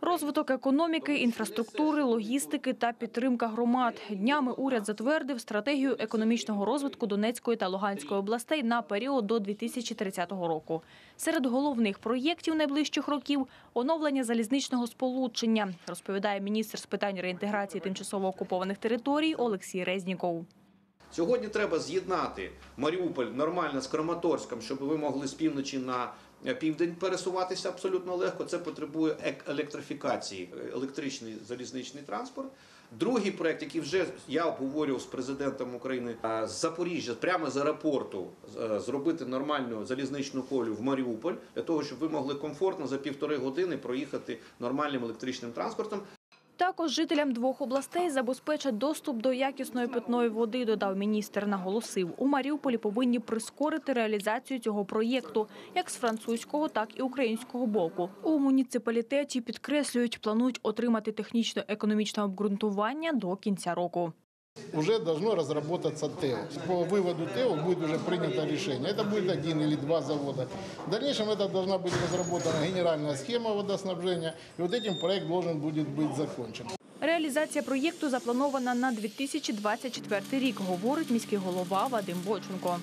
Розвиток економіки, інфраструктури, логістики та підтримка громад. Днями уряд затвердив стратегію економічного розвитку Донецької та Луганської областей на період до 2030 року. Серед головних проєктів найближчих років – оновлення залізничного сполучення, розповідає міністр з питань реінтеграції тимчасово окупованих територій Олексій Резніков. Сьогодні треба з'єднати Маріуполь нормально з Краматорськом, щоб ви могли з півночі на південь пересуватися абсолютно легко. Це потребує електрифікації, е, електричний залізничний транспорт. Другий проект, який вже я обговорював з президентом України е, з Запоріжжя, прямо з аеропорту, е, зробити нормальну залізничну колію в Маріуполь для того, щоб ви могли комфортно за півтори години проїхати нормальним електричним транспортом. Також жителям двох областей забезпечать доступ до якісної питної води, додав міністр. Наголосив, у Маріуполі повинні прискорити реалізацію цього проєкту як з французького, так і українського боку. У муніципалітеті підкреслюють, планують отримати технічно-економічне обґрунтування до кінця року. уже должно разработаться ТЭО. По выводу ТЭО будет уже принято решение. Это будет один или два завода. В дальнейшем это должна быть разработана генеральная схема водоснабжения. И вот этим проект должен будет быть закончен. Реалізація проєкту запланована на 2024 рік, говорить міський голова Вадим Бойченко.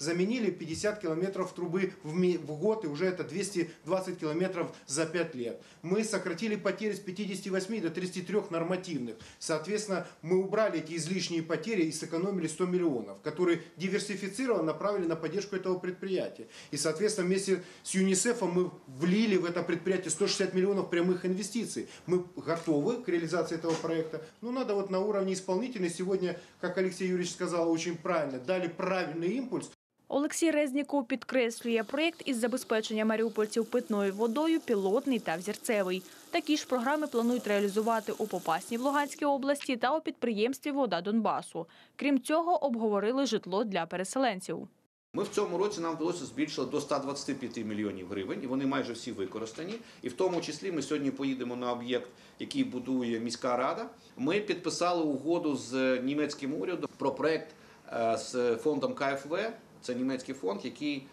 Заменили 50 километров трубы в, год, и уже это 220 километров за 5 лет. Мы сократили потери с 58 до 33 нормативных. Соответственно, мы убрали эти излишние потери и сэкономили 100 миллионов, которые диверсифицированно направили на поддержку этого предприятия. И, соответственно, вместе с ЮНИСЕФом мы влили в это предприятие 160 миллионов прямых инвестиций. Мы готовы к реализации этого проекта. Но надо вот на уровне исполнительной сегодня, как Алексей Юрьевич сказал очень правильно, дали правильный импульс, Олексій Резніков підкреслює, проєкт із забезпечення маріупольців питною водою пілотний та взірцевий. Такі ж програми планують реалізувати у Попасній в Луганській області та у підприємстві Вода Донбасу. Крім цього, обговорили житло для переселенців. Ми в цьому році нам вдалося збільшити до 125 мільйонів гривень, і вони майже всі використані. І в тому числі ми сьогодні поїдемо на об'єкт, який будує міська рада. Ми підписали угоду з німецьким урядом про проект е, з фондом КФВ. Це німецький фонд, який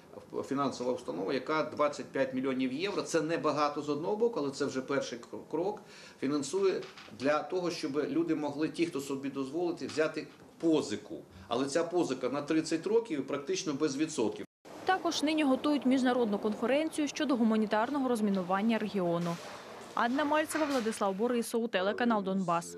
фінансова установа, яка 25 мільйонів євро. Це не багато з одного боку, але це вже перший крок. Фінансує для того, щоб люди могли, ті, хто собі дозволити, взяти позику. Але ця позика на 30 років практично без відсотків. Також нині готують міжнародну конференцію щодо гуманітарного розмінування регіону. Анна Мальцева, Владислав Борисов, телеканал Донбас.